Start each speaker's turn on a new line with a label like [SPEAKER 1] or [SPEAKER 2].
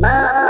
[SPEAKER 1] 妈